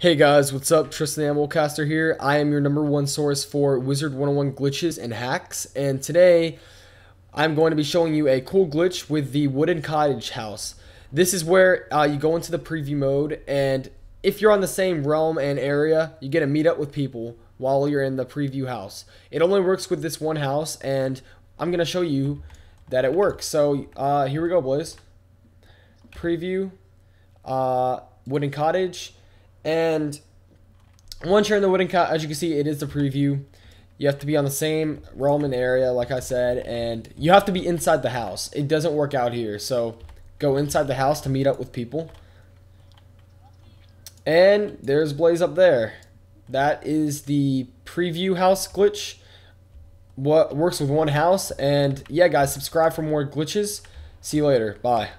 Hey guys, what's up? Tristan Anvilcaster here. I am your number one source for Wizard 101 glitches and hacks, and today I'm going to be showing you a cool glitch with the wooden cottage house. This is where uh, you go into the preview mode, and if you're on the same realm and area, you get to meet up with people while you're in the preview house. It only works with this one house, and I'm going to show you that it works. So uh, here we go, boys. Preview, uh, wooden cottage and once you're in the wooden cut, as you can see, it is the preview. You have to be on the same realm and area, like I said, and you have to be inside the house. It doesn't work out here, so go inside the house to meet up with people. And there's Blaze up there. That is the preview house glitch. What works with one house. And yeah, guys, subscribe for more glitches. See you later. Bye.